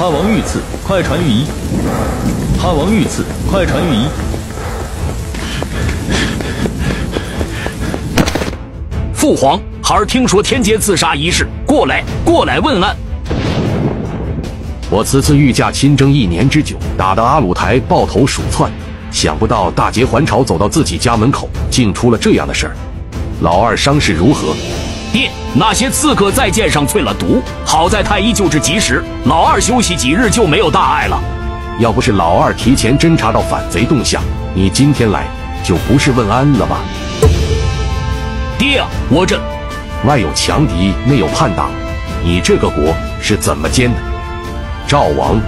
汉王遇刺，快传御医。汉王遇刺，快传御医。父皇，孩儿听说天劫自杀一事，过来，过来问安。我此次御驾亲征一年之久，打得阿鲁台抱头鼠窜，想不到大劫还朝，走到自己家门口，竟出了这样的事儿。老二伤势如何？爹，那些刺客在剑上淬了毒，好在太医救治及时，老二休息几日就没有大碍了。要不是老二提前侦查到反贼动向，你今天来就不是问安了吧？爹啊，我这外有强敌，内有叛党，你这个国是怎么监的？赵王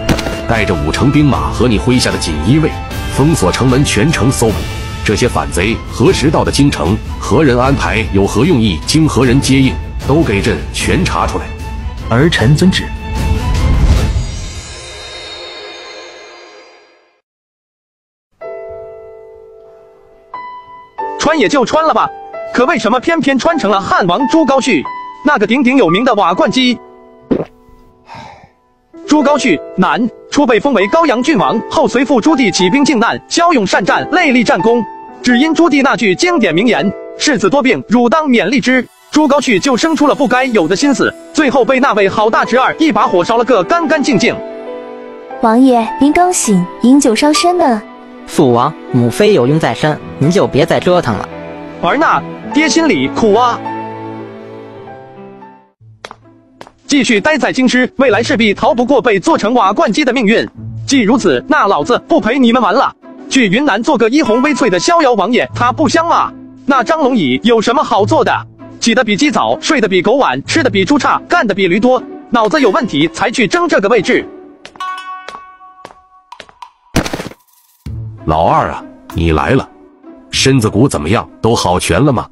带着五成兵马和你麾下的锦衣卫，封锁城门，全城搜捕。这些反贼何时到的京城？何人安排？有何用意？经何人接应？都给朕全查出来。儿臣遵旨。穿也就穿了吧，可为什么偏偏穿成了汉王朱高煦，那个鼎鼎有名的瓦罐鸡？朱高煦，男，初被封为高阳郡王，后随父朱棣起兵靖难，骁勇善战，累立战功。只因朱棣那句经典名言：“世子多病，汝当勉励之。”朱高煦就生出了不该有的心思，最后被那位好大侄儿一把火烧了个干干净净。王爷，您刚醒，饮酒伤身呢。父王，母妃有孕在身，您就别再折腾了。儿那，爹心里苦啊。继续待在京师，未来势必逃不过被做成瓦罐鸡的命运。既如此，那老子不陪你们玩了，去云南做个衣红微翠的逍遥王爷，他不香吗？那张龙椅有什么好做的？起得比鸡早，睡得比狗晚，吃的比猪差，干的比驴多，脑子有问题才去争这个位置。老二啊，你来了，身子骨怎么样？都好全了吗？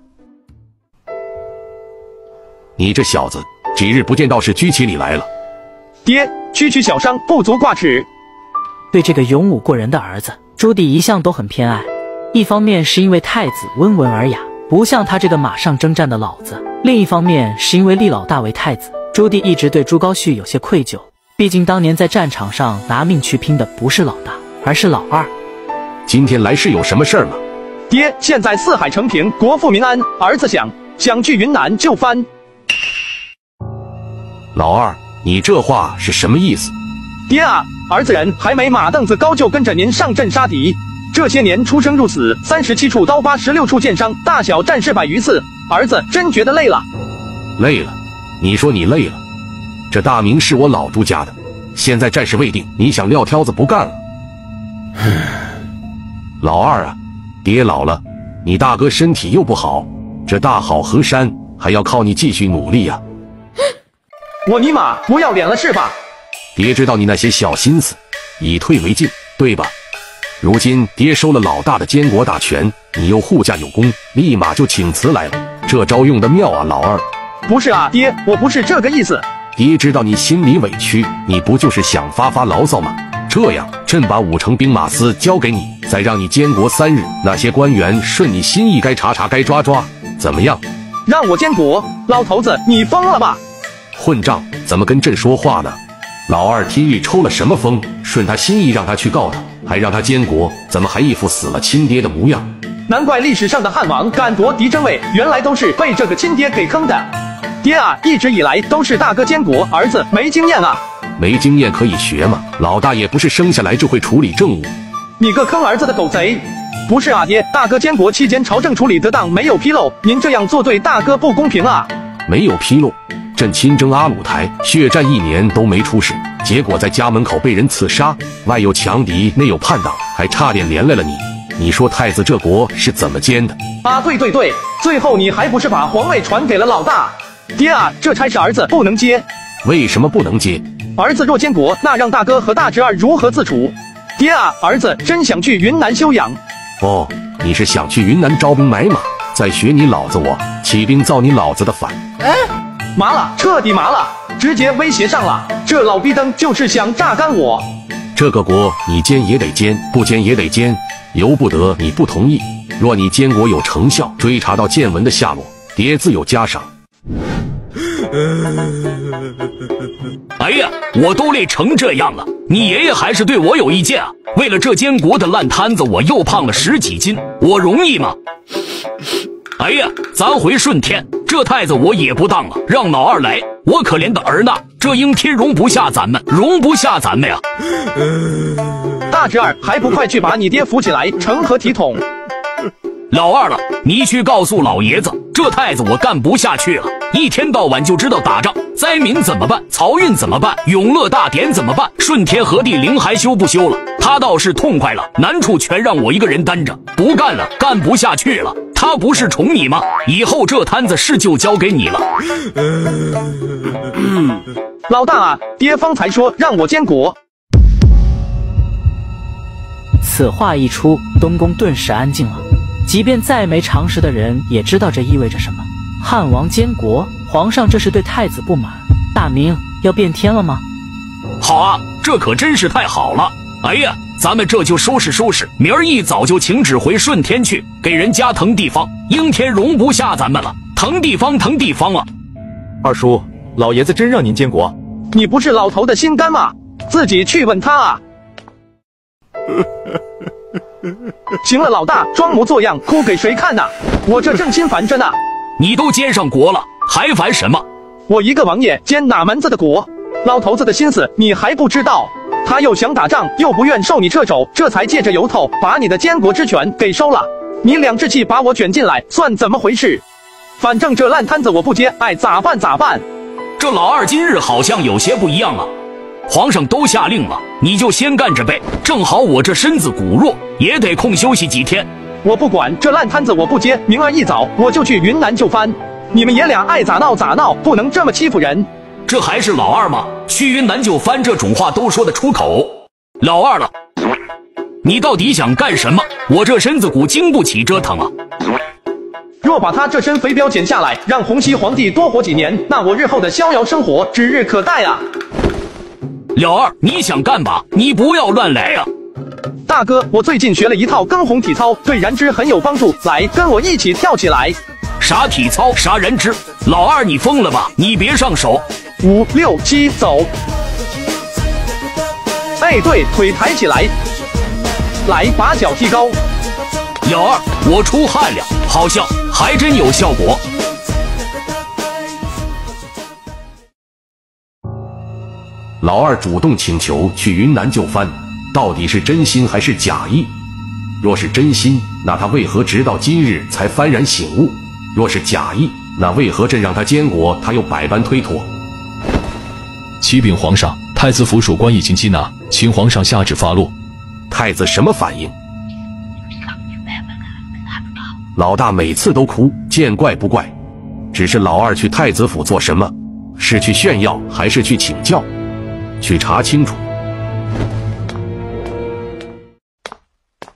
你这小子。几日不见，倒是居起礼来了。爹，区区小伤，不足挂齿。对这个勇武过人的儿子，朱棣一向都很偏爱。一方面是因为太子温文尔雅，不像他这个马上征战的老子；另一方面是因为立老大为太子，朱棣一直对朱高煦有些愧疚。毕竟当年在战场上拿命去拼的不是老大，而是老二。今天来是有什么事儿吗？爹，现在四海承平，国富民安，儿子想想去云南就番。老二，你这话是什么意思？爹啊，儿子人还没马凳子高，就跟着您上阵杀敌。这些年出生入死，三十七处刀疤，十六处剑伤，大小战事百余次，儿子真觉得累了。累了？你说你累了？这大明是我老朱家的，现在战事未定，你想撂挑子不干了？老二啊，爹老了，你大哥身体又不好，这大好河山还要靠你继续努力呀。我尼玛不要脸了是吧？爹知道你那些小心思，以退为进，对吧？如今爹收了老大的监国大权，你又护驾有功，立马就请辞来了。这招用的妙啊，老二。不是啊，爹，我不是这个意思。爹知道你心里委屈，你不就是想发发牢骚吗？这样，朕把五城兵马司交给你，再让你监国三日，那些官员顺你心意，该查查，该抓抓，怎么样？让我监国？老头子，你疯了吧？混账！怎么跟朕说话呢？老二提玉抽了什么风？顺他心意让他去告他，还让他监国，怎么还一副死了亲爹的模样？难怪历史上的汉王敢夺嫡争位，原来都是被这个亲爹给坑的。爹啊，一直以来都是大哥监国，儿子没经验啊。没经验可以学嘛，老大也不是生下来就会处理政务。你个坑儿子的狗贼！不是啊，爹，大哥监国期间朝政处理得当，没有纰漏，您这样做对大哥不公平啊。没有纰漏。朕亲征阿鲁台，血战一年都没出事，结果在家门口被人刺杀，外有强敌，内有叛党，还差点连累了你。你说太子这国是怎么监的？啊，对对对，最后你还不是把皇位传给了老大？爹啊，这差事儿子不能接。为什么不能接？儿子若监国，那让大哥和大侄儿如何自处？爹啊，儿子真想去云南休养。哦，你是想去云南招兵买马，再学你老子我起兵造你老子的反？哎。麻了，彻底麻了，直接威胁上了。这老逼灯就是想榨干我。这个国你奸也得奸，不奸也得奸，由不得你不同意。若你监国有成效，追查到见闻的下落，爹自有嘉赏。哎呀，我都累成这样了，你爷爷还是对我有意见啊？为了这监国的烂摊子，我又胖了十几斤，我容易吗？哎呀，咱回顺天，这太子我也不当了，让老二来。我可怜的儿呐，这应天容不下咱们，容不下咱们呀！大侄儿，还不快去把你爹扶起来，成何体统？老二了，你去告诉老爷子，这太子我干不下去了，一天到晚就知道打仗，灾民怎么办？漕运怎么办？永乐大典怎么办？顺天和地灵还修不修了？他倒是痛快了，难处全让我一个人担着，不干了，干不下去了。他不是宠你吗？以后这摊子事就交给你了。老大啊，爹方才说让我监国。此话一出，东宫顿时安静了。即便再没常识的人也知道这意味着什么。汉王监国，皇上这是对太子不满。大明要变天了吗？好啊，这可真是太好了。哎呀！咱们这就收拾收拾，明儿一早就请旨回顺天去，给人家腾地方。应天容不下咱们了，腾地方，腾地方啊！二叔，老爷子真让您监国？你不是老头的心肝吗？自己去问他啊！行了，老大，装模作样哭给谁看呐？我这正心烦着呢。你都监上国了，还烦什么？我一个王爷监哪门子的国？老头子的心思你还不知道？他又想打仗，又不愿受你掣肘，这才借着由头把你的监国之权给收了。你两志气把我卷进来，算怎么回事？反正这烂摊子我不接，爱咋办咋办。这老二今日好像有些不一样了。皇上都下令了，你就先干着呗。正好我这身子骨弱，也得空休息几天。我不管这烂摊子，我不接。明儿一早我就去云南就藩。你们爷俩爱咋闹咋闹，不能这么欺负人。这还是老二吗？去云南就翻这种话都说得出口。老二了，你到底想干什么？我这身子骨经不起折腾啊！若把他这身肥膘减下来，让洪熙皇帝多活几年，那我日后的逍遥生活指日可待啊！老二，你想干吧？你不要乱来啊！大哥，我最近学了一套跟红体操，对燃脂很有帮助，来跟我一起跳起来。啥体操？啥燃脂？老二，你疯了吧？你别上手！五六七，走！哎，对，腿抬起来，来，把脚踢高。老二，我出汗了，好笑，还真有效果。老二主动请求去云南就藩，到底是真心还是假意？若是真心，那他为何直到今日才幡然醒悟？若是假意，那为何朕让他监国，他又百般推脱？启禀皇上，太子府属官已经缉拿，请皇上下旨发落。太子什么反应？老大每次都哭，见怪不怪。只是老二去太子府做什么？是去炫耀，还是去请教？去查清楚。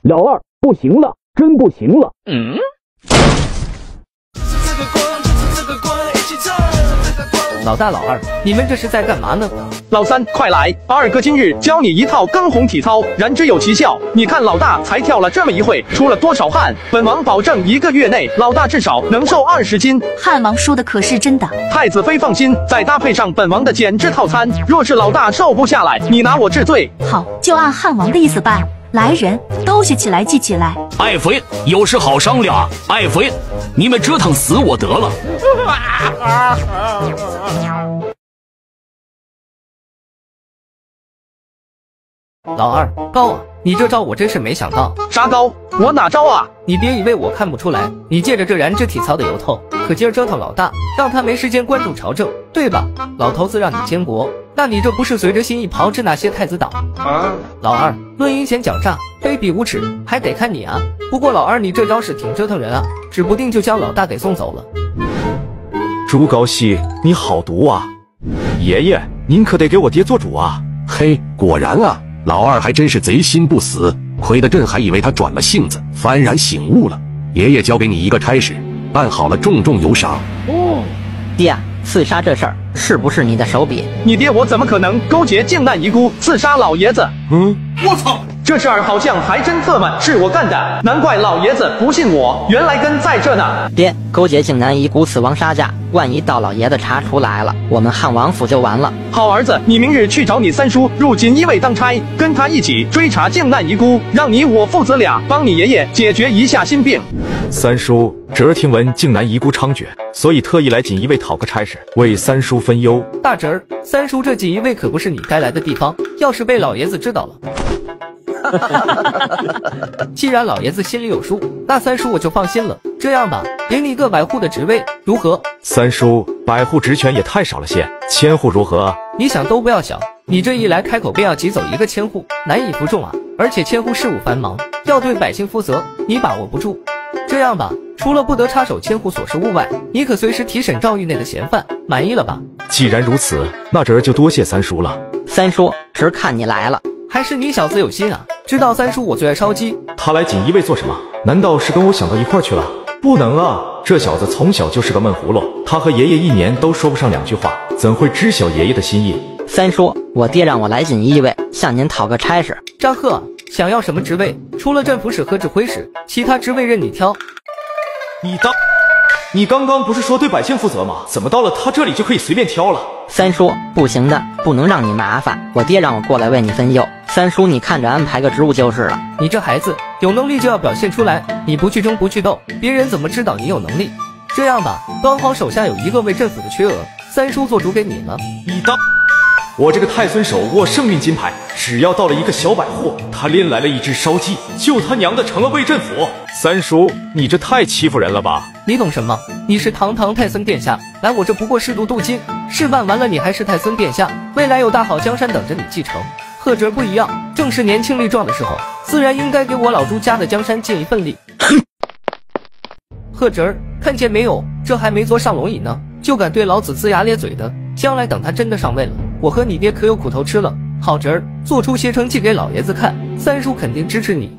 老二不行了，真不行了。嗯。老大、老二，你们这是在干嘛呢？老三，快来！二哥今日教你一套跟红体操，燃脂有奇效。你看老大才跳了这么一会，出了多少汗？本王保证一个月内，老大至少能瘦二十斤。汉王说的可是真的？太子妃放心，再搭配上本王的减脂套餐，若是老大瘦不下来，你拿我治罪。好，就按汉王的意思办。来人，都写起来，记起来。爱妃，有事好商量啊！爱妃，你们折腾死我得了。老二高啊！你这招我真是没想到。啥高？我哪招啊？你别以为我看不出来，你借着这燃脂体操的由头，可劲儿折腾老大，让他没时间关注朝政，对吧？老头子让你监国。那你这不是随着心意炮制那些太子党？啊老二论阴险狡诈、卑鄙无耻，还得看你啊！不过老二你这招是挺折腾人啊，指不定就将老大给送走了。朱高煦，你好毒啊！爷爷，您可得给我爹做主啊！嘿，果然啊，老二还真是贼心不死，亏得朕还以为他转了性子，幡然醒悟了。爷爷交给你一个差事，办好了重重有赏。哦，爹。刺杀这事儿是不是你的手笔？你爹我怎么可能勾结靖难遗孤刺杀老爷子？嗯，我操！这事儿好像还真特么是我干的，难怪老爷子不信我，原来根在这呢。爹，勾结靖南一孤死亡杀价，万一到老爷子查出来了，我们汉王府就完了。好儿子，你明日去找你三叔入锦衣卫当差，跟他一起追查靖难遗孤，让你我父子俩帮你爷爷解决一下心病。三叔，侄儿听闻靖南遗孤猖獗，所以特意来锦衣卫讨个差事，为三叔分忧。大侄儿，三叔这锦衣卫可不是你该来的地方，要是被老爷子知道了。既然老爷子心里有数，那三叔我就放心了。这样吧，给你个百户的职位，如何？三叔，百户职权也太少了些，千户如何？你想都不要想，你这一来开口便要挤走一个千户，难以服众啊！而且千户事务繁忙，要对百姓负责，你把握不住。这样吧，除了不得插手千户琐事务外，你可随时提审诏狱内的嫌犯，满意了吧？既然如此，那侄儿就多谢三叔了。三叔，侄儿看你来了。还是你小子有心啊！知道三叔我最爱烧鸡，他来锦衣卫做什么？难道是跟我想到一块去了？不能啊！这小子从小就是个闷葫芦，他和爷爷一年都说不上两句话，怎会知晓爷爷的心意？三叔，我爹让我来锦衣卫向您讨个差事。张贺，想要什么职位？除了镇抚使和指挥使，其他职位任你挑。你当，你刚刚不是说对百姓负责吗？怎么到了他这里就可以随便挑了？三叔，不行的，不能让你麻烦。我爹让我过来为你分忧。三叔，你看着安排个职务就是了。你这孩子有能力就要表现出来，你不去争不去斗，别人怎么知道你有能力？这样吧，刚好手下有一个为政府的缺额，三叔做主给你了。你当，我这个太孙手握圣命金牌，只要到了一个小百货，他拎来了一只烧鸡，就他娘的成了魏振府。三叔，你这太欺负人了吧？你懂什么？你是堂堂太孙殿下，来我这不过是镀镀金，事办完了你还是太孙殿下，未来有大好江山等着你继承。贺侄不一样，正是年轻力壮的时候，自然应该给我老朱家的江山尽一份力。贺侄看见没有？这还没坐上龙椅呢，就敢对老子龇牙咧嘴的。将来等他真的上位了，我和你爹可有苦头吃了。好侄儿，做出些成绩给老爷子看，三叔肯定支持你。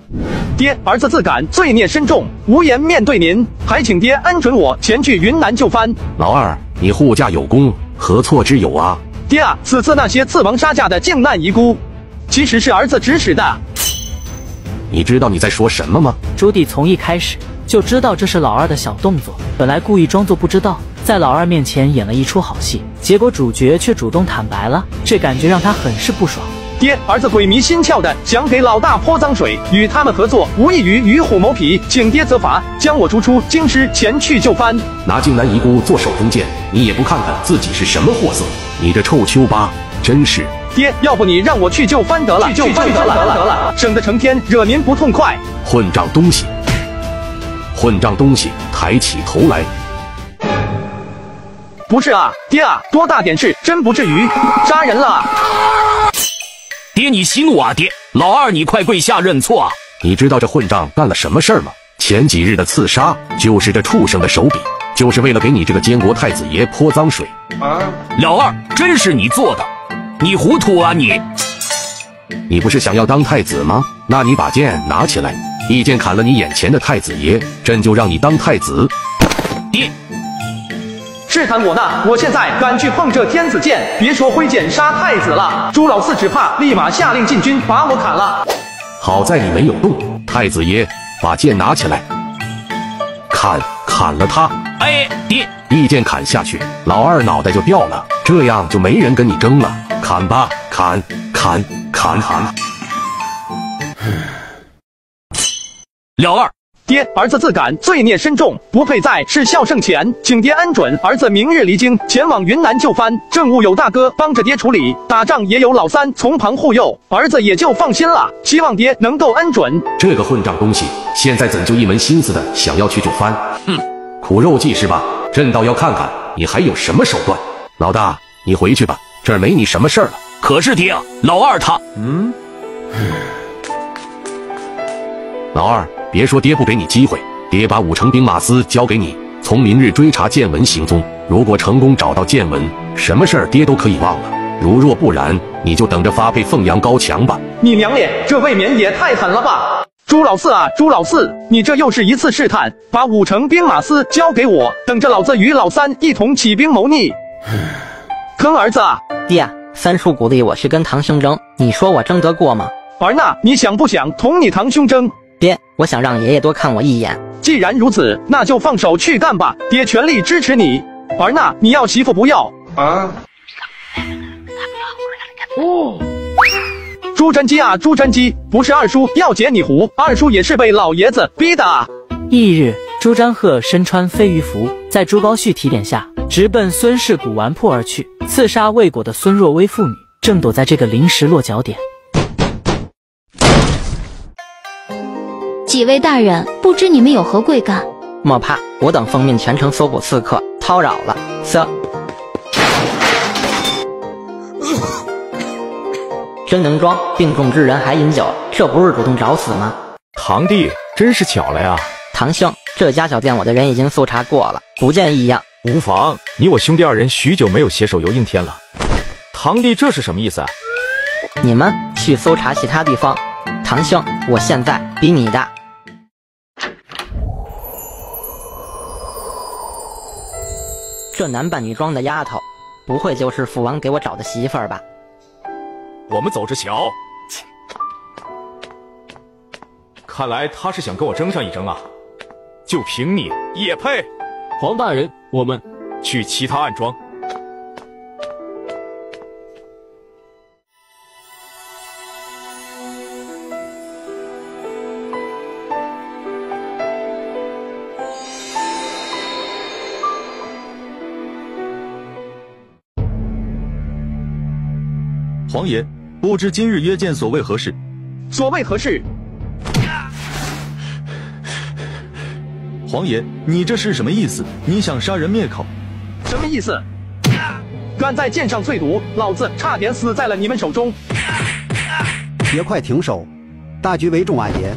爹，儿子自感罪孽深重，无颜面对您，还请爹恩准我前去云南就藩。老二，你护驾有功，何错之有啊？爹啊，此次那些刺王杀驾的靖难遗孤。其实是儿子指使的，你知道你在说什么吗？朱棣从一开始就知道这是老二的小动作，本来故意装作不知道，在老二面前演了一出好戏，结果主角却主动坦白了，这感觉让他很是不爽。爹，儿子鬼迷心窍的想给老大泼脏水，与他们合作无异于与虎谋皮，请爹责罚，将我逐出京师，前去就藩。拿靖南遗孤做手中剑，你也不看看自己是什么货色，你这臭丘八，真是。爹，要不你让我去救藩得了，去救藩得了得了，省得成天惹您不痛快。混账东西，混账东西，抬起头来！不是啊，爹啊，多大点事，真不至于杀人了。爹，你息怒啊！爹，老二，你快跪下认错啊！你知道这混账干了什么事儿吗？前几日的刺杀，就是这畜生的手笔，就是为了给你这个监国太子爷泼脏水。啊，老二，真是你做的！你糊涂啊你！你不是想要当太子吗？那你把剑拿起来，一剑砍了你眼前的太子爷，朕就让你当太子。爹，试探我呢？我现在敢去碰这天子剑，别说挥剑杀太子了，朱老四只怕立马下令禁军把我砍了。好在你没有动，太子爷，把剑拿起来，砍砍了他。哎，爹，一剑砍下去，老二脑袋就掉了，这样就没人跟你争了。砍吧，砍砍砍砍！老二，爹，儿子自感罪孽深重，不配在是孝圣前，请爹恩准儿子明日离京前往云南就藩，政务有大哥帮着爹处理，打仗也有老三从旁护佑，儿子也就放心了。希望爹能够恩准。这个混账东西，现在怎就一门心思的想要去就藩？哼，苦肉计是吧？朕倒要看看你还有什么手段。老大，你回去吧。这儿没你什么事儿了，可是爹，老二他，嗯，老二，别说爹不给你机会，爹把五城兵马司交给你，从明日追查建文行踪。如果成功找到建文，什么事儿爹都可以忘了；如若不然，你就等着发配凤阳高墙吧。你娘咧，这未免也太狠了吧！朱老四啊，朱老四，你这又是一次试探，把五城兵马司交给我，等着老子与老三一同起兵谋逆。坑儿子啊。爹，三叔鼓励我去跟堂兄争，你说我争得过吗？儿呐，你想不想同你堂兄争？爹，我想让爷爷多看我一眼。既然如此，那就放手去干吧，爹全力支持你。儿那，你要媳妇不要啊？哦，朱瞻基啊，朱瞻基，不是二叔要截你胡，二叔也是被老爷子逼的啊。翌日，朱瞻鹤身穿飞鱼服，在朱高煦提点下，直奔孙氏古玩铺而去，刺杀未果的孙若微父女，正躲在这个临时落脚点。几位大人，不知你们有何贵干？莫怕，我等奉命全城搜捕刺客，叨扰了。色，真能装，病重之人还饮酒，这不是主动找死吗？堂弟，真是巧了呀！堂兄，这家小店我的人已经搜查过了，不见异样。无妨，你我兄弟二人许久没有携手游应天了。堂弟，这是什么意思啊？你们去搜查其他地方。堂兄，我现在比你大。这男扮女装的丫头，不会就是父王给我找的媳妇儿吧？我们走着瞧。看来他是想跟我争上一争啊！就凭你也配？黄大人，我们去其他暗桩。王爷，不知今日约见所谓何事？所谓何事？王爷，你这是什么意思？你想杀人灭口？什么意思？敢在剑上淬毒，老子差点死在了你们手中！别快停手，大局为重啊，爷！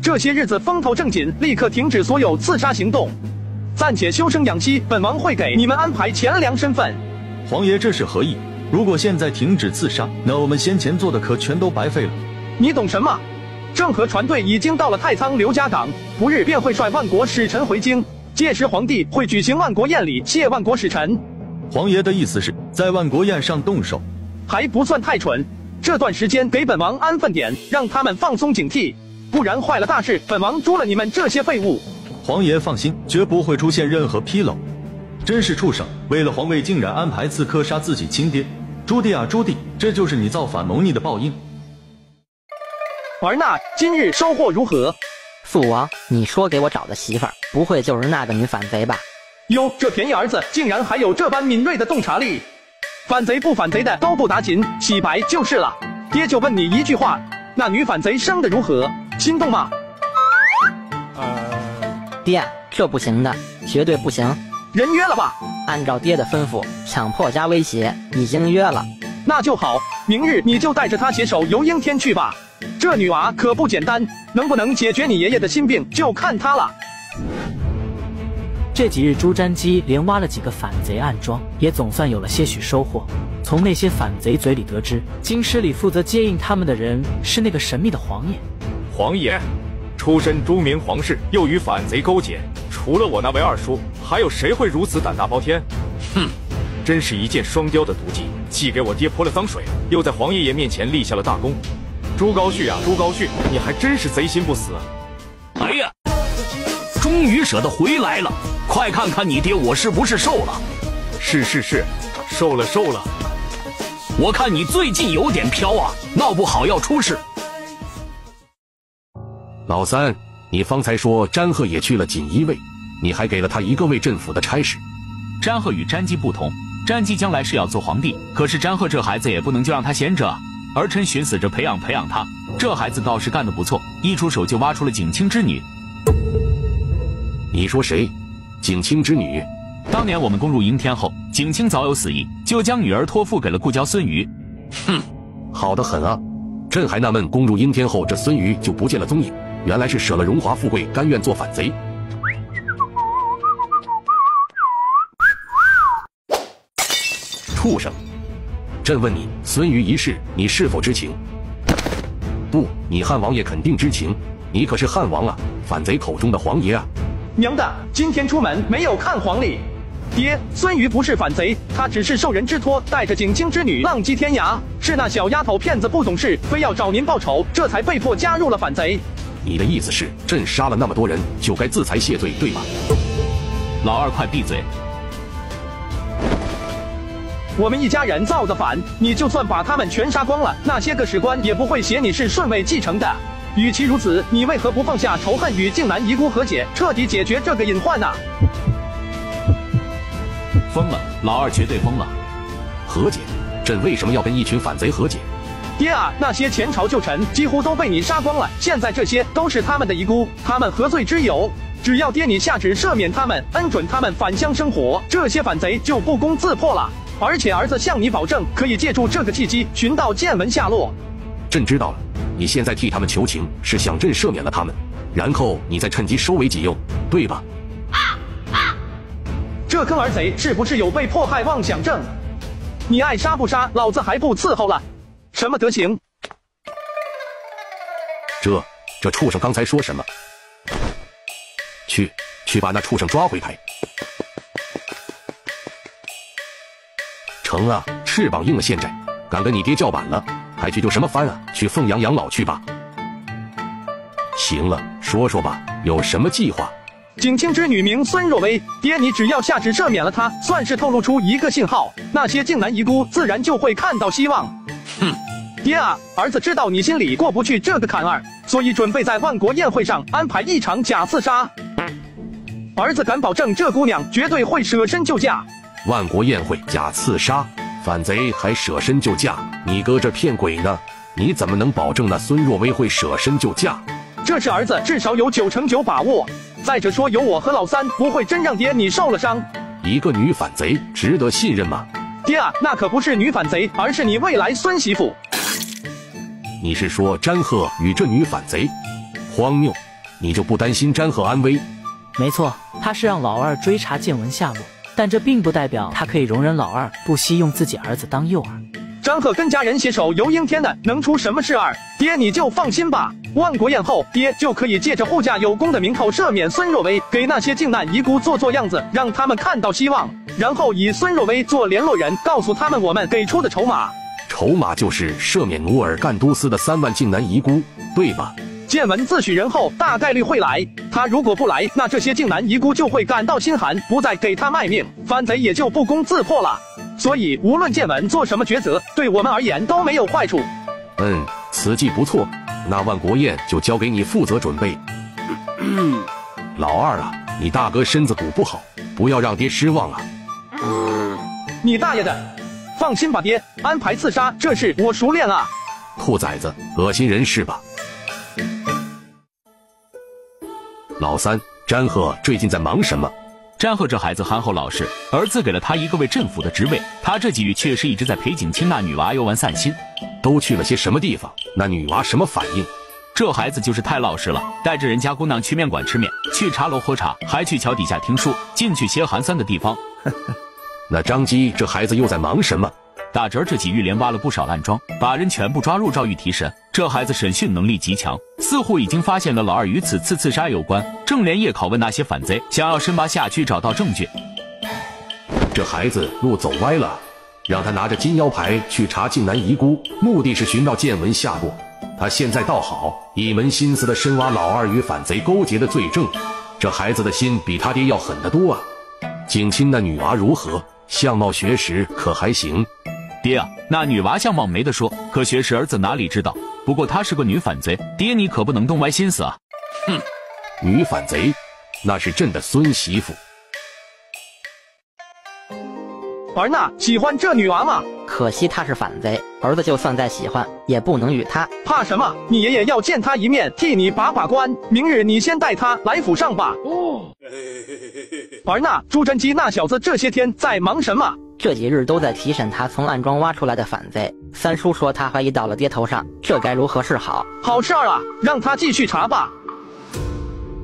这些日子风头正紧，立刻停止所有刺杀行动，暂且休生养息。本王会给你们安排钱粮身份。王爷这是何意？如果现在停止刺杀，那我们先前做的可全都白费了。你懂什么？郑和船队已经到了太仓刘家港，不日便会率万国使臣回京，届时皇帝会举行万国宴礼谢万国使臣。皇爷的意思是在万国宴上动手，还不算太蠢。这段时间给本王安分点，让他们放松警惕，不然坏了大事，本王诛了你们这些废物。皇爷放心，绝不会出现任何纰漏。真是畜生，为了皇位竟然安排刺客杀自己亲爹。朱棣啊，朱棣，这就是你造反谋逆的报应。儿那，今日收获如何？父王，你说给我找的媳妇儿，不会就是那个女反贼吧？哟，这便宜儿子竟然还有这般敏锐的洞察力，反贼不反贼的都不打紧，洗白就是了。爹就问你一句话，那女反贼生的如何？心动吗？爹，这不行的，绝对不行。人约了吧？按照爹的吩咐，强迫加威胁，已经约了。那就好，明日你就带着他携手游应天去吧。这女娃可不简单，能不能解决你爷爷的心病，就看她了。这几日，朱瞻基连挖了几个反贼暗桩，也总算有了些许收获。从那些反贼嘴里得知，京师里负责接应他们的人是那个神秘的皇爷。皇爷。出身朱明皇室，又与反贼勾结，除了我那位二叔，还有谁会如此胆大包天？哼，真是一箭双雕的毒计，既给我爹泼了脏水，又在皇爷爷面前立下了大功。朱高煦啊，朱高煦，你还真是贼心不死！哎呀，终于舍得回来了，快看看你爹我是不是瘦了？是是是，瘦了瘦了。我看你最近有点飘啊，闹不好要出事。老三，你方才说詹鹤也去了锦衣卫，你还给了他一个为镇抚的差事。詹鹤与詹基不同，詹基将来是要做皇帝，可是詹鹤这孩子也不能就让他闲着。儿臣寻思着培养培养他，这孩子倒是干得不错，一出手就挖出了景清之女。你说谁？景清之女？当年我们攻入应天后，景清早有死意，就将女儿托付给了故交孙瑜。哼，好的很啊，朕还纳闷，攻入应天后，这孙瑜就不见了踪影。原来是舍了荣华富贵，甘愿做反贼。畜生！朕问你，孙瑜一事，你是否知情？不，你汉王爷肯定知情。你可是汉王啊，反贼口中的皇爷啊！娘的，今天出门没有看黄历，爹，孙瑜不是反贼，他只是受人之托，带着景清之女浪迹天涯。是那小丫头骗子不懂事，非要找您报仇，这才被迫加入了反贼。你的意思是，朕杀了那么多人，就该自裁谢罪，对吧？老二，快闭嘴！我们一家人造的反，你就算把他们全杀光了，那些个史官也不会写你是顺位继承的。与其如此，你为何不放下仇恨，与靖南遗孤和解，彻底解决这个隐患呢？疯了，老二绝对疯了！和解？朕为什么要跟一群反贼和解？爹啊，那些前朝旧臣几乎都被你杀光了，现在这些都是他们的遗孤，他们何罪之有？只要爹你下旨赦免他们，恩准他们返乡生活，这些反贼就不攻自破了。而且儿子向你保证，可以借助这个契机寻到剑门下落。朕知道了，你现在替他们求情，是想朕赦免了他们，然后你再趁机收为己用，对吧？啊啊这坑儿贼是不是有被迫害妄想症？你爱杀不杀，老子还不伺候了！什么德行？这这畜生刚才说什么？去去把那畜生抓回来！成啊，翅膀硬了现在，敢跟你爹叫板了，还去就什么番啊？去凤阳养老去吧。行了，说说吧，有什么计划？景清之女名孙若薇，爹你只要下旨赦免了她，算是透露出一个信号，那些靖南遗孤自然就会看到希望。哼，爹啊，儿子知道你心里过不去这个坎儿，所以准备在万国宴会上安排一场假刺杀。儿子敢保证这姑娘绝对会舍身救驾。万国宴会假刺杀，反贼还舍身救驾？你搁这骗鬼呢？你怎么能保证那孙若薇会舍身救驾？这是儿子至少有九成九把握。再者说，有我和老三，不会真让爹你受了伤。一个女反贼值得信任吗？爹啊，那可不是女反贼，而是你未来孙媳妇。你是说詹赫与这女反贼？荒谬！你就不担心詹赫安危？没错，他是让老二追查见闻下落，但这并不代表他可以容忍老二不惜用自己儿子当诱饵。张赫跟家人携手游阴天的，能出什么事儿？爹你就放心吧。万国宴后，爹就可以借着护驾有功的名头赦免孙若薇，给那些靖难遗孤做做样子，让他们看到希望，然后以孙若薇做联络人，告诉他们我们给出的筹码。筹码就是赦免努尔干都司的三万靖南遗孤，对吧？见闻自诩仁厚，大概率会来。他如果不来，那这些靖南遗孤就会感到心寒，不再给他卖命，反贼也就不攻自破了。所以，无论建文做什么抉择，对我们而言都没有坏处。嗯，此计不错，那万国宴就交给你负责准备。嗯老二啊，你大哥身子骨不好，不要让爹失望啊！你大爷的！放心吧，爹，安排刺杀这事我熟练啊。兔崽子，恶心人是吧？老三，詹赫最近在忙什么？詹赫这孩子憨厚老实，儿子给了他一个为政府的职位，他这几日确实一直在陪景清那女娃游玩散心。都去了些什么地方？那女娃什么反应？这孩子就是太老实了，带着人家姑娘去面馆吃面，去茶楼喝茶，还去桥底下听书，进去些寒酸的地方。那张基这孩子又在忙什么？大侄儿这几日连挖了不少烂桩，把人全部抓入赵狱提审。这孩子审讯能力极强，似乎已经发现了老二与此次刺杀有关，正连夜拷问那些反贼，想要深挖下去找到证据。这孩子路走歪了，让他拿着金腰牌去查靖南遗孤，目的是寻到见闻下落。他现在倒好，一门心思的深挖老二与反贼勾结的罪证。这孩子的心比他爹要狠得多啊！景清那女娃如何？相貌学识可还行？爹啊，那女娃相貌没得说，可学识儿子哪里知道？不过她是个女反贼，爹你可不能动歪心思啊！哼，女反贼，那是朕的孙媳妇。儿娜喜欢这女娃吗？可惜她是反贼，儿子就算再喜欢，也不能与她。怕什么？你爷爷要见她一面，替你把把关。明日你先带她来府上吧。哦，儿娜，朱瞻基那小子这些天在忙什么？这几日都在提审他从暗中挖出来的反贼。三叔说他怀疑到了爹头上，这该如何是好？好事儿啊，让他继续查吧。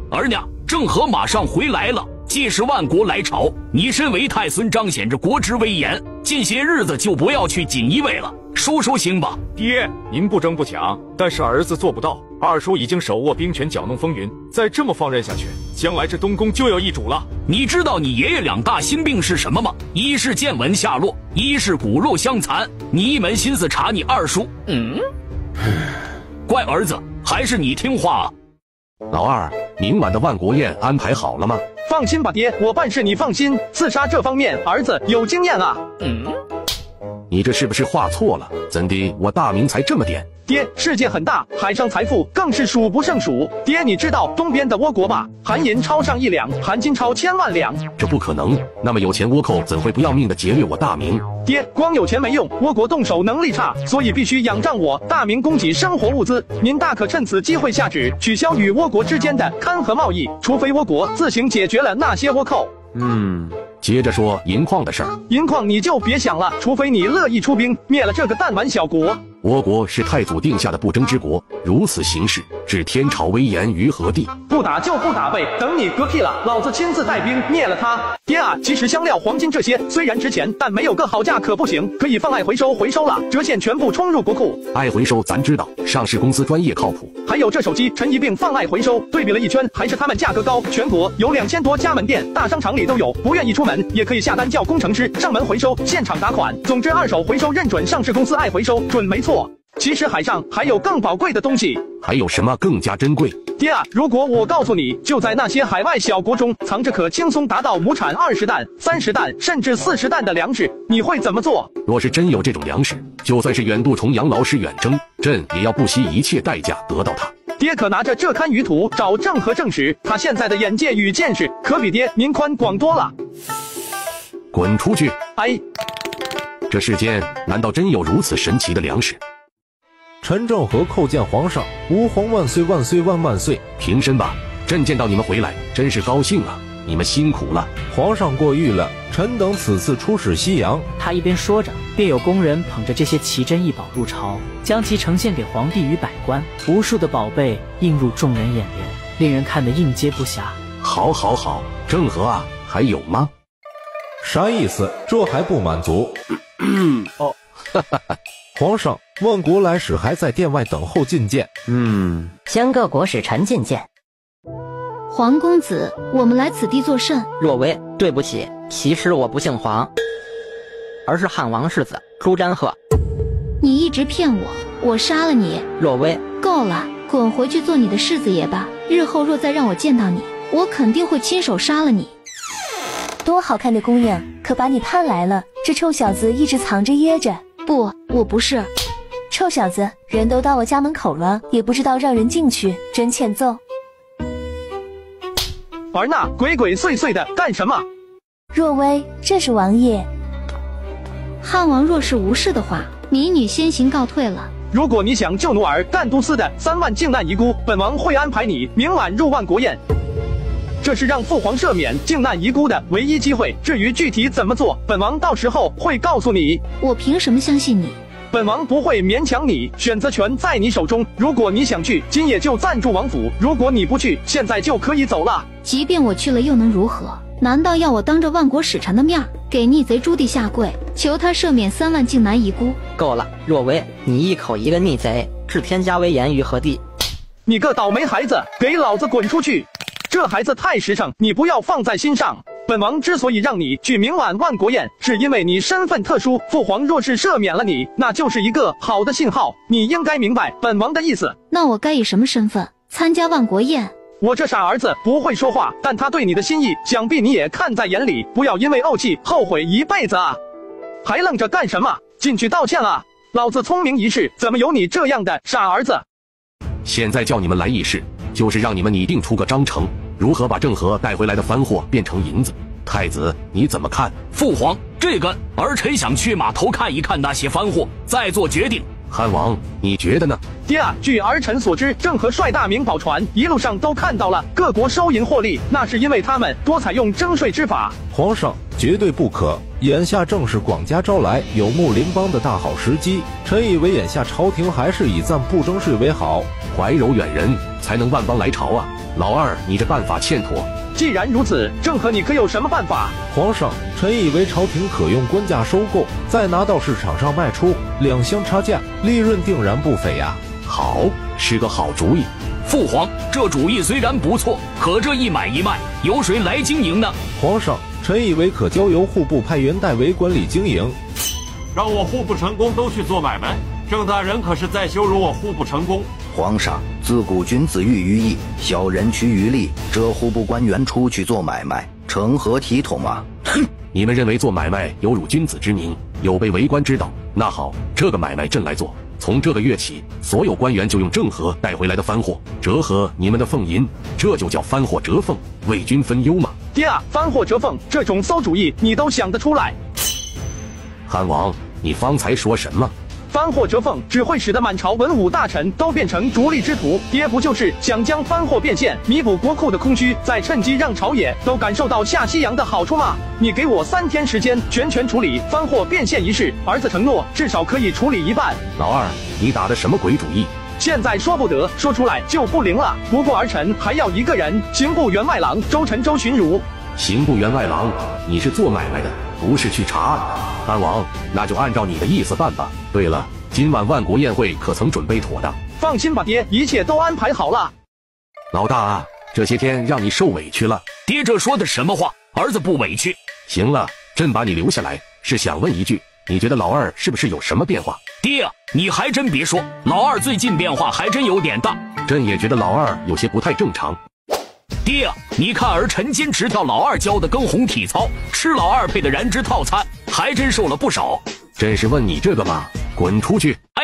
儿娘，郑和马上回来了。既是万国来朝，你身为太孙，彰显着国之威严。近些日子就不要去锦衣卫了，叔叔行吧？爹，您不争不抢，但是儿子做不到。二叔已经手握兵权，搅弄风云，再这么放任下去，将来这东宫就要易主了。你知道你爷爷两大心病是什么吗？一是见闻下落，一是骨肉相残。你一门心思查你二叔，嗯，乖儿子，还是你听话啊。老二，明晚的万国宴安排好了吗？放心吧，爹，我办事你放心。刺杀这方面，儿子有经验啊。嗯，你这是不是画错了？怎的，我大明才这么点？爹，世界很大，海上财富更是数不胜数。爹，你知道东边的倭国吧？含银超上亿两，含金超千万两。这不可能，那么有钱倭寇怎会不要命的劫掠我大明？爹，光有钱没用，倭国动手能力差，所以必须仰仗我大明供给生活物资。您大可趁此机会下旨，取消与倭国之间的勘合贸易，除非倭国自行解决了那些倭寇。嗯，接着说银矿的事儿。银矿你就别想了，除非你乐意出兵灭了这个弹丸小国。倭国是太祖定下的不争之国，如此行事，置天朝威严于何地？不打就不打呗，等你嗝屁了，老子亲自带兵灭了他。爹啊，其实香料、黄金这些虽然值钱，但没有个好价可不行，可以放爱回收回收了，折现全部冲入国库。爱回收咱知道，上市公司专业靠谱。还有这手机，陈一并放爱回收，对比了一圈，还是他们价格高。全国有两千多家门店，大商场里都有，不愿意出门也可以下单叫工程师上门回收，现场打款。总之，二手回收认准上市公司爱回收，准没错。其实海上还有更宝贵的东西，还有什么更加珍贵？爹啊，如果我告诉你就在那些海外小国中藏着可轻松达到亩产二十担、三十担甚至四十担的粮食，你会怎么做？若是真有这种粮食，就算是远渡重洋、劳师远征，朕也要不惜一切代价得到它。爹可拿着这堪舆图找郑和证实，他现在的眼界与见识可比爹您宽广多了。滚出去！哎，这世间难道真有如此神奇的粮食？陈正和叩见皇上，吾皇万岁万岁万万岁！平身吧，朕见到你们回来，真是高兴啊！你们辛苦了。皇上过誉了，臣等此次出使西洋。他一边说着，便有工人捧着这些奇珍异宝入朝，将其呈现给皇帝与百官。无数的宝贝映入众人眼帘，令人看得应接不暇。好，好，好，郑和啊，还有吗？啥意思？这还不满足？哦，哈 哈 皇上，万国来使还在殿外等候觐见。嗯，将各国使臣觐见。黄公子，我们来此地作甚？若薇，对不起，其实我不姓黄，而是汉王世子朱瞻鹤。你一直骗我，我杀了你。若薇，够了，滚回去做你的世子爷吧。日后若再让我见到你，我肯定会亲手杀了你。多好看的姑娘，可把你盼来了。这臭小子一直藏着掖着。不，我不是。臭小子，人都到我家门口了，也不知道让人进去，真欠揍。儿那鬼鬼祟祟的干什么？若薇，这是王爷。汉王若是无事的话，民女先行告退了。如果你想救奴儿干都司的三万靖难遗孤，本王会安排你明晚入万国宴。这是让父皇赦免靖难遗孤的唯一机会。至于具体怎么做，本王到时候会告诉你。我凭什么相信你？本王不会勉强你，选择权在你手中。如果你想去，今夜就暂住王府；如果你不去，现在就可以走了。即便我去了，又能如何？难道要我当着万国使臣的面给逆贼朱棣下跪，求他赦免三万靖难遗孤？够了，若薇，你一口一个逆贼，置天家威严于何地？你个倒霉孩子，给老子滚出去！这孩子太实诚，你不要放在心上。本王之所以让你去明晚万国宴，是因为你身份特殊。父皇若是赦免了你，那就是一个好的信号。你应该明白本王的意思。那我该以什么身份参加万国宴？我这傻儿子不会说话，但他对你的心意，想必你也看在眼里。不要因为怄气后悔一辈子啊！还愣着干什么？进去道歉啊！老子聪明一世，怎么有你这样的傻儿子？现在叫你们来议事，就是让你们拟定出个章程。如何把郑和带回来的番货变成银子？太子你怎么看？父皇，这个儿臣想去码头看一看那些番货，再做决定。汉王，你觉得呢？爹啊，据儿臣所知，郑和率大明宝船，一路上都看到了各国收银获利，那是因为他们多采用征税之法。皇上绝对不可，眼下正是广家招来、有木邻邦的大好时机。臣以为眼下朝廷还是以暂不征税为好，怀柔远人才能万邦来朝啊！老二，你这办法欠妥。既然如此，郑和你可有什么办法？皇上，臣以为朝廷可用官价收购，再拿到市场上卖出，两相差价，利润定然不菲呀。好，是个好主意。父皇，这主意虽然不错，可这一买一卖，由谁来经营呢？皇上，臣以为可交由户部派员代为管理经营。让我户部成功都去做买卖，郑大人可是在羞辱我户部成功。皇上，自古君子喻于义，小人趋于利。这户部官员出去做买卖，成何体统啊？哼！你们认为做买卖有辱君子之名，有悖为官之道？那好，这个买卖朕来做。从这个月起，所有官员就用郑和带回来的番货折合你们的俸银，这就叫番货折俸，为君分忧嘛。爹啊，番货折俸这种馊主意你都想得出来？汉王。你方才说什么？番货折俸只会使得满朝文武大臣都变成逐利之徒。爹不就是想将翻货变现，弥补国库的空虚，再趁机让朝野都感受到下西洋的好处吗？你给我三天时间，全权处理翻货变现一事。儿子承诺，至少可以处理一半。老二，你打的什么鬼主意？现在说不得，说出来就不灵了。不过儿臣还要一个人，刑部员外郎周臣周巡儒。刑部员外郎，你是做买卖的。不是去查案的，安王，那就按照你的意思办吧。对了，今晚万国宴会可曾准备妥当？放心吧，爹，一切都安排好了。老大啊，这些天让你受委屈了。爹，这说的什么话？儿子不委屈。行了，朕把你留下来，是想问一句，你觉得老二是不是有什么变化？爹，你还真别说，老二最近变化还真有点大。朕也觉得老二有些不太正常。爹啊，你看儿臣坚持跳老二教的跟红体操，吃老二配的燃脂套餐，还真瘦了不少。朕是问你这个吗？滚出去！哎，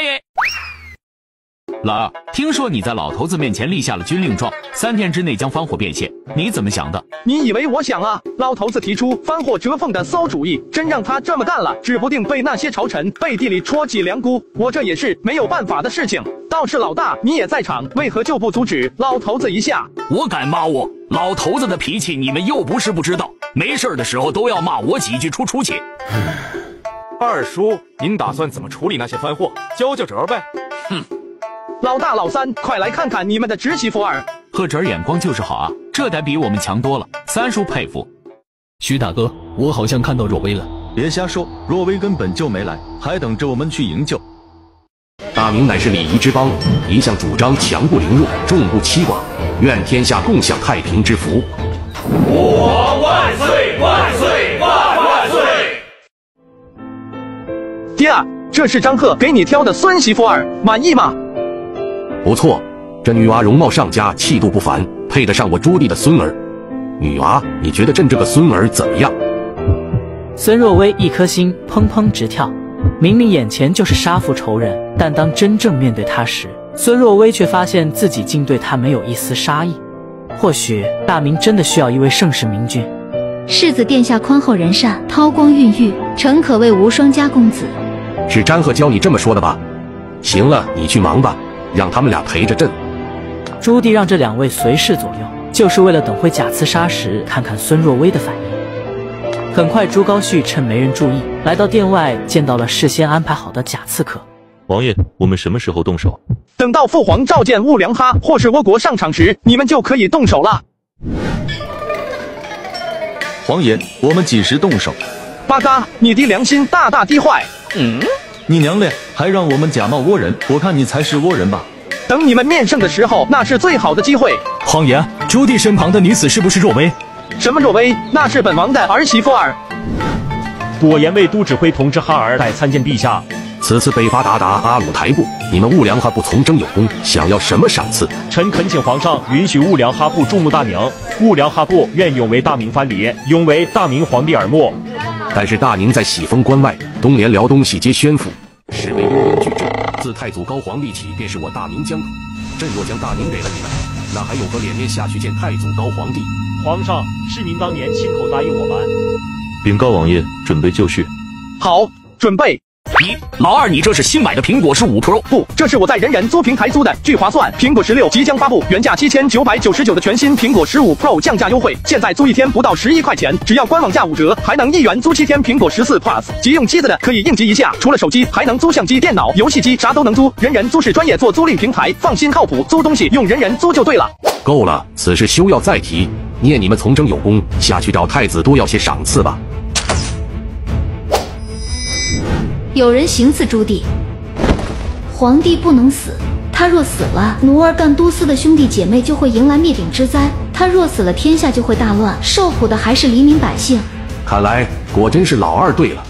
老二，听说你在老头子面前立下了军令状，三天之内将番货变现，你怎么想的？你以为我想啊？老头子提出翻货折缝的馊主意，真让他这么干了，指不定被那些朝臣背地里戳脊梁骨。我这也是没有办法的事情。倒是老大，你也在场，为何就不阻止老头子一下？我敢骂我老头子的脾气，你们又不是不知道，没事的时候都要骂我几句出出气。二叔，您打算怎么处理那些番货？交就折呗。哼，老大老三，快来看看你们的侄媳妇儿。贺侄儿眼光就是好啊，这得比我们强多了。三叔佩服。徐大哥，我好像看到若薇了。别瞎说，若薇根本就没来，还等着我们去营救。大明乃是礼仪之邦，一向主张强不凌弱，众不欺寡，愿天下共享太平之福。吾皇万岁爹啊，这是张贺给你挑的孙媳妇儿，满意吗？不错，这女娃容貌上佳，气度不凡，配得上我朱棣的孙儿。女娃，你觉得朕这个孙儿怎么样？孙若薇一颗心砰砰直跳。明明眼前就是杀父仇人，但当真正面对他时，孙若薇却发现自己竟对他没有一丝杀意。或许大明真的需要一位盛世明君。世子殿下宽厚仁善，韬光孕育，诚可谓无双家公子。是詹赫教你这么说的吧？行了，你去忙吧，让他们俩陪着朕。朱棣让这两位随侍左右，就是为了等会假刺杀时，看看孙若薇的反应。很快，朱高煦趁没人注意，来到殿外，见到了事先安排好的假刺客。王爷，我们什么时候动手？等到父皇召见兀良哈或是倭国上场时，你们就可以动手了。王爷，我们几时动手？八嘎，你的良心大大的坏！嗯，你娘嘞，还让我们假冒倭人？我看你才是倭人吧。等你们面圣的时候，那是最好的机会。谎言，朱棣身旁的女子是不是若薇？什么若薇？那是本王的儿媳妇儿。果言卫都指挥同知哈尔代参见陛下。此次北伐鞑靼阿鲁台部，你们兀良哈部从征有功，想要什么赏赐？臣恳请皇上允许兀良哈部注目大宁。兀良哈部愿永为大明藩篱，永为大明皇帝耳目。但是大宁在喜峰关外，东连辽东西皆宣府，实为幽人居住。自太祖高皇立起，便是我大明疆土。朕若将大宁给了你们，那还有何脸面下去见太祖高皇帝？皇上，是您当年亲口答应我们。禀告王爷，准备就绪。好，准备。一老二，你这是新买的苹果十五 Pro？不，这是我在人人租平台租的，巨划算。苹果十六即将发布，原价七千九百九十九的全新苹果十五 Pro 降价优惠，现在租一天不到十一块钱，只要官网价五折，还能一元租七天苹果十四 Plus。急用机子的可以应急一下，除了手机，还能租相机、电脑、游戏机，啥都能租。人人租是专业做租赁平台，放心靠谱，租东西用人人租就对了。够了，此事休要再提。念你们从征有功，下去找太子多要些赏赐吧。有人行刺朱棣，皇帝不能死，他若死了，努尔干都司的兄弟姐妹就会迎来灭顶之灾；他若死了，天下就会大乱，受苦的还是黎民百姓。看来果真是老二对了。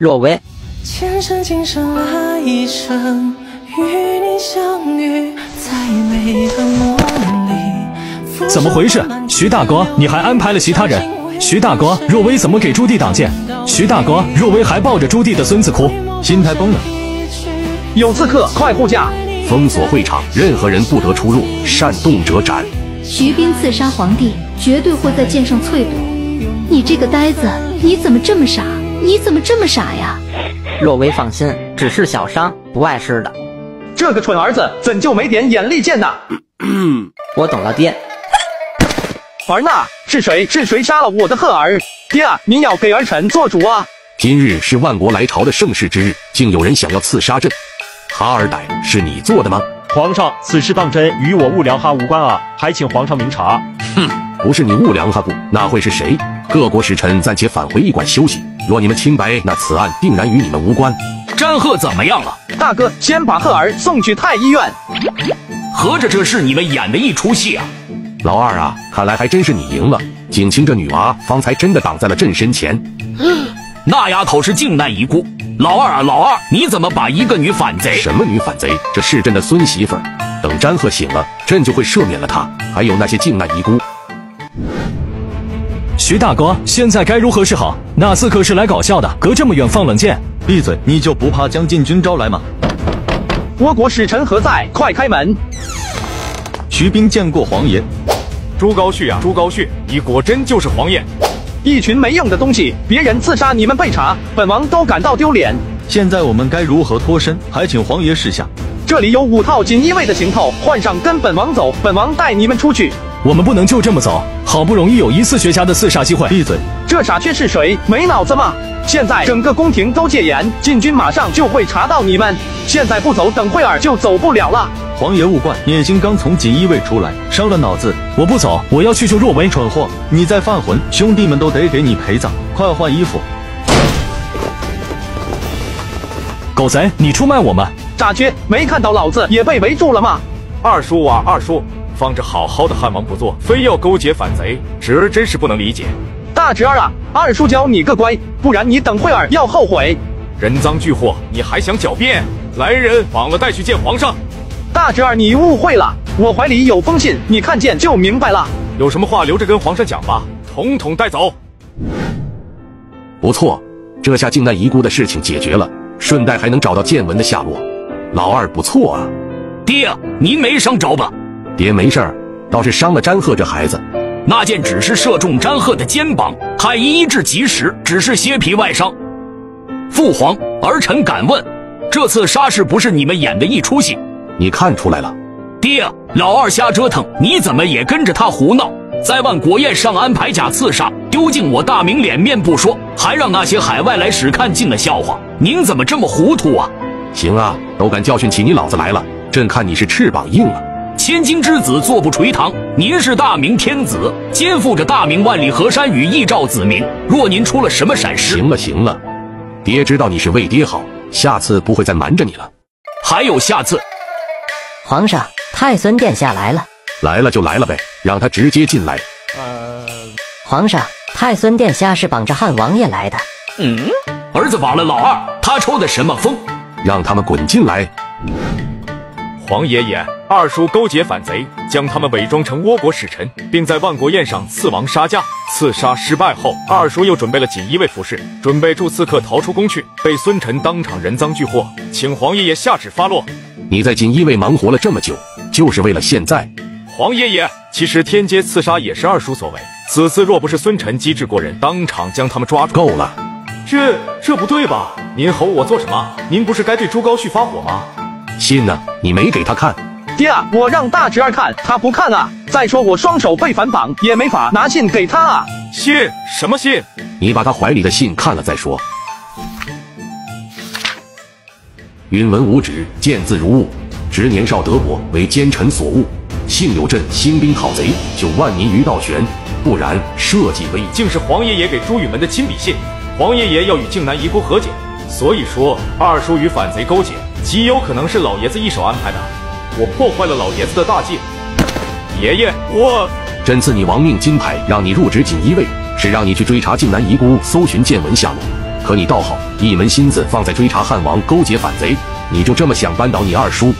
若薇，前世今生来一生，与你相遇在每个梦里。怎么回事？徐大哥，你还安排了其他人？徐大哥，若薇怎么给朱棣挡箭？徐大哥，若薇还抱着朱棣的孙子哭，心态崩了。有刺客，快护驾！封锁会场，任何人不得出入，擅动者斩。徐斌刺杀皇帝，绝对会在剑上淬毒。你这个呆子，你怎么这么傻？你怎么这么傻呀？若薇放心，只是小伤，不碍事的。这个蠢儿子怎就没点眼力见呐？我懂了，爹。儿呐，是谁？是谁杀了我的赫儿？爹啊，您要给儿臣做主啊！今日是万国来朝的盛世之日，竟有人想要刺杀朕，哈尔歹是你做的吗？皇上，此事当真与我兀良哈无关啊，还请皇上明察。哼，不是你兀良哈不，那会是谁？各国使臣暂且返回驿馆休息。若你们清白，那此案定然与你们无关。詹贺怎么样了？大哥，先把赫儿送去太医院。合着这是你们演的一出戏啊？老二啊，看来还真是你赢了。景清这女娃方才真的挡在了朕身前。那丫头是靖难遗孤。老二啊，老二，你怎么把一个女反贼？什么女反贼？这是朕的孙媳妇儿。等詹贺醒了，朕就会赦免了她，还有那些靖难遗孤。徐大哥，现在该如何是好？那刺客是来搞笑的，隔这么远放冷箭。闭嘴！你就不怕将禁军招来吗？倭国使臣何在？快开门！徐斌见过皇爷。朱高煦啊，朱高煦，你果真就是黄燕！一群没用的东西，别人刺杀你们被查，本王都感到丢脸。现在我们该如何脱身？还请皇爷示下。这里有五套锦衣卫的行头，换上跟本王走，本王带你们出去。我们不能就这么走，好不容易有一次绝佳的刺杀机会。闭嘴！这傻缺是谁？没脑子吗？现在整个宫廷都戒严，禁军马上就会查到你们。现在不走，等会儿就走不了了。皇爷勿怪，聂星刚从锦衣卫出来，伤了脑子。我不走，我要去救若薇。蠢货，你再犯浑，兄弟们都得给你陪葬。快换衣服！狗贼，你出卖我们！傻缺，没看到老子也被围住了吗？二叔啊，二叔，放着好好的汉王不做，非要勾结反贼，侄儿真是不能理解。大侄儿啊，二叔教你个乖，不然你等会儿要后悔。人赃俱获，你还想狡辩？来人，绑了带去见皇上。大侄儿，你误会了，我怀里有封信，你看见就明白了。有什么话留着跟皇上讲吧，统统带走。不错，这下靖难遗孤的事情解决了，顺带还能找到建文的下落。老二不错啊，爹，您没伤着吧？爹没事儿，倒是伤了詹赫这孩子。那箭只是射中詹赫的肩膀，太医医治及时，只是些皮外伤。父皇，儿臣敢问，这次杀是不是你们演的一出戏？你看出来了，爹，老二瞎折腾，你怎么也跟着他胡闹？在万国宴上安排假刺杀，丢尽我大明脸面不说，还让那些海外来使看尽了笑话。您怎么这么糊涂啊？行啊，都敢教训起你老子来了，朕看你是翅膀硬了。千金之子坐不垂堂，您是大明天子，肩负着大明万里河山与亿兆子民。若您出了什么闪失，行了行了，爹知道你是为爹好，下次不会再瞒着你了。还有下次。皇上，太孙殿下来了。来了就来了呗，让他直接进来。呃，皇上，太孙殿下是绑着汉王爷来的。嗯，儿子绑了老二，他抽的什么风？让他们滚进来。皇爷爷，二叔勾结反贼，将他们伪装成倭国使臣，并在万国宴上刺王杀驾。刺杀失败后，二叔又准备了锦衣卫服饰，准备助刺客逃出宫去，被孙臣当场人赃俱获，请皇爷爷下旨发落。你在锦衣卫忙活了这么久，就是为了现在？皇爷爷，其实天阶刺杀也是二叔所为。此次若不是孙臣机智过人，当场将他们抓住，够了。这这不对吧？您吼我做什么？您不是该对朱高煦发火吗？信呢？你没给他看。爹啊，我让大侄儿看，他不看啊。再说我双手被反绑，也没法拿信给他啊。信？什么信？你把他怀里的信看了再说。允文无指，见字如晤。执年少德薄，为奸臣所误。幸有朕兴兵讨贼，救万民于倒悬，不然社稷危矣。竟是皇爷爷给朱允文的亲笔信。皇爷爷要与靖南遗孤和解，所以说二叔与反贼勾结，极有可能是老爷子一手安排的。我破坏了老爷子的大计。爷爷，我朕赐你亡命金牌，让你入职锦衣卫，是让你去追查靖南遗孤，搜寻见闻下落。可你倒好，一门心思放在追查汉王，勾结反贼。你就这么想扳倒你二叔？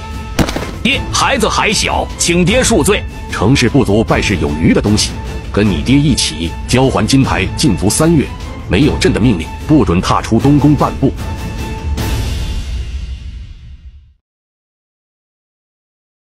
爹，孩子还小，请爹恕罪。成事不足，败事有余的东西，跟你爹一起交还金牌，禁足三月。没有朕的命令，不准踏出东宫半步。